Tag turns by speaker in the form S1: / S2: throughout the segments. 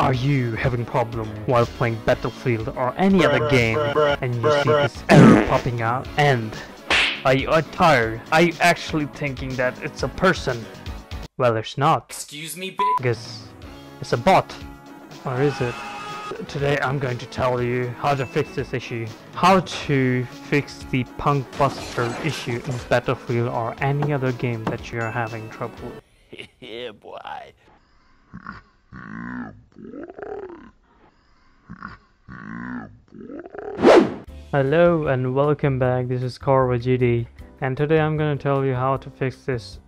S1: Are you having problem while playing Battlefield or any other game and you see this error popping out and are you tired? Are you actually thinking that it's a person? Well, it's not.
S2: Excuse me, bitch.
S1: Because it's a bot. Or is it? Today I'm going to tell you how to fix this issue. How to fix the Punk Buster issue in Battlefield or any other game that you're having trouble with.
S2: yeah, boy.
S1: Hello and welcome back, this is Corvo GD and today I'm gonna tell you how to fix this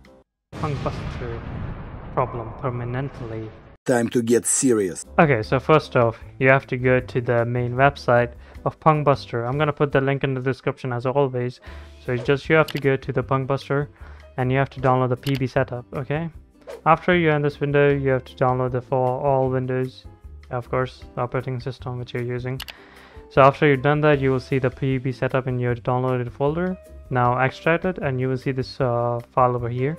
S1: PunkBuster problem permanently.
S3: Time to get serious.
S1: Okay, so first off, you have to go to the main website of Punkbuster. I'm gonna put the link in the description as always. So it's just you have to go to the Punkbuster and you have to download the PB setup, okay? After you end this window, you have to download the for all Windows, of course, the operating system which you're using. So after you've done that, you will see the PB setup in your downloaded folder. Now extract it and you will see this uh, file over here.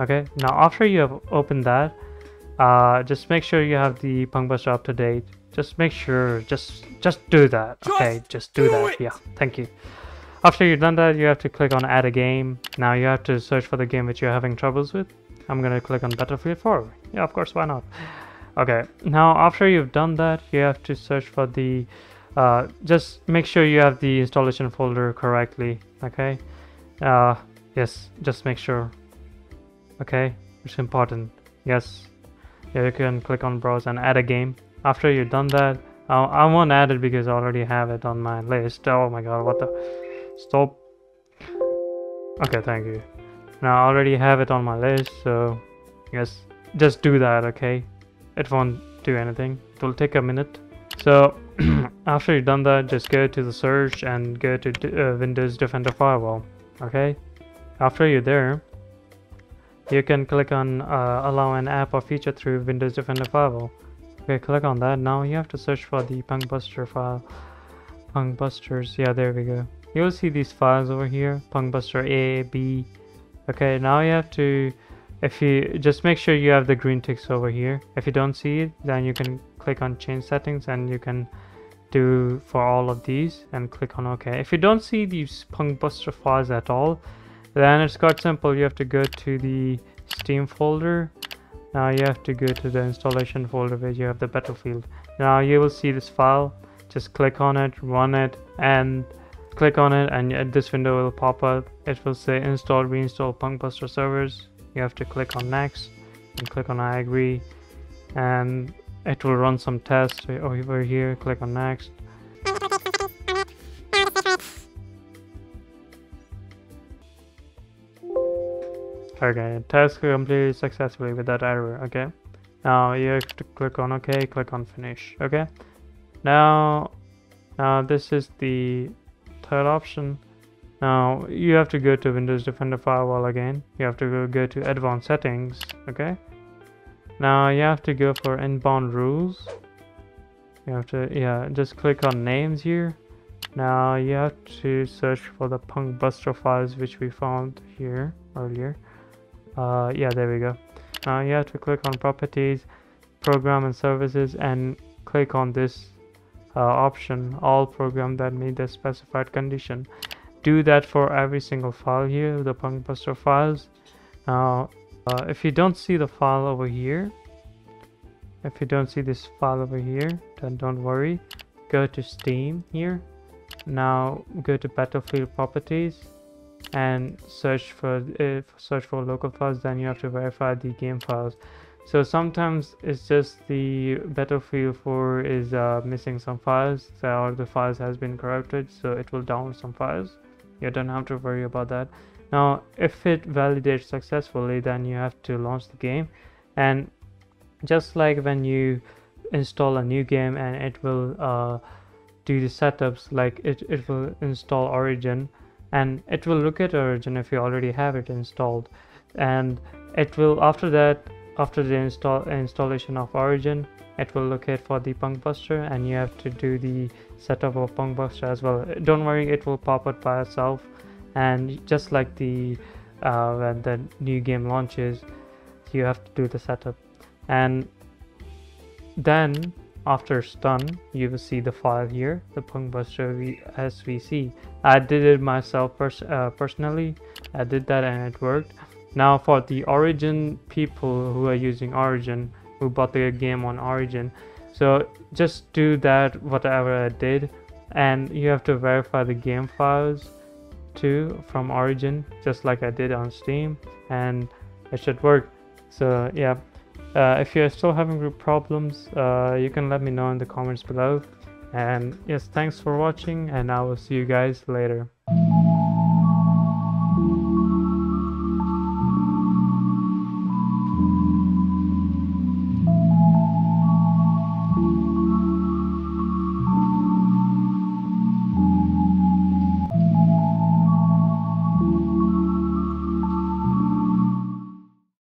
S1: Okay, now after you have opened that, uh, just make sure you have the Punkbuster up to date. Just make sure, just just do that. Okay, just do,
S2: do
S1: that.
S2: it.
S1: Yeah, thank you. After you've done that, you have to click on add a game. Now you have to search for the game which you're having troubles with. I'm gonna click on Battlefield 4. Yeah, of course, why not? Okay, now after you've done that, you have to search for the. Uh, just make sure you have the installation folder correctly. Okay. Uh, yes, just make sure. Okay, it's important. Yes, yeah, you can click on browse and add a game. After you've done that, I, I won't add it because I already have it on my list. Oh my god, what the? Stop. Okay, thank you. Now I already have it on my list, so yes, just do that, okay? It won't do anything. It will take a minute. So after you've done that, just go to the search and go to uh, Windows Defender Firewall, okay? After you're there, you can click on uh, allow an app or feature through Windows Defender Firewall. Okay, click on that. Now you have to search for the Punkbuster file. Punkbusters, yeah, there we go. You'll see these files over here, Punkbuster A, B. Okay, now you have to, if you just make sure you have the green ticks over here. If you don't see it, then you can click on change settings and you can do for all of these and click on OK. If you don't see these Punkbuster files at all, then it's quite simple. You have to go to the Steam folder. Now you have to go to the installation folder where you have the Battlefield. Now you will see this file. Just click on it, run it, and click on it, and this window will pop up. It will say install, reinstall Punkbuster servers. You have to click on next and click on I agree, and it will run some tests over here. Click on next. Okay, task completed successfully with that error. Okay, now you have to click on OK, click on finish. Okay, now, now this is the third option. Now you have to go to Windows Defender Firewall again. You have to go, go to Advanced Settings. Okay, now you have to go for Inbound Rules. You have to yeah, just click on Names here. Now you have to search for the Punkbuster files which we found here earlier uh, yeah there we go now you have to click on properties program and services and click on this uh, option all program that meet the specified condition. Do that for every single file here the punkbuster files. Now uh, if you don't see the file over here if you don't see this file over here then don't worry. Go to steam here. Now go to battlefield properties and search for uh, search for local files. Then you have to verify the game files so sometimes it's just the battlefield 4 is uh, missing some files. Or the files has been corrupted so it will download some files. You don't have to worry about that. Now if it validates successfully then you have to launch the game. And just like when you install a new game and it will uh, do the setups like it, it will install origin and it will look at origin if you already have it installed. And it will after that after the install installation of origin it will locate for the punkbuster and you have to do the setup of punkbuster as well. Don't worry it will pop up by itself. And just like the uh, when the new game launches you have to do the setup. And then after stun you will see the file here the punkbuster svc i did it myself pers- uh, personally. I did that and it worked now for the origin people who are using origin who bought the game on origin so just do that whatever i did and you have to verify the game files too from origin just like i did on steam and it should work. So yeah. Uh, if you're still having group problems uh, you can let me know in the comments below. And yes thanks for watching and i will see you guys later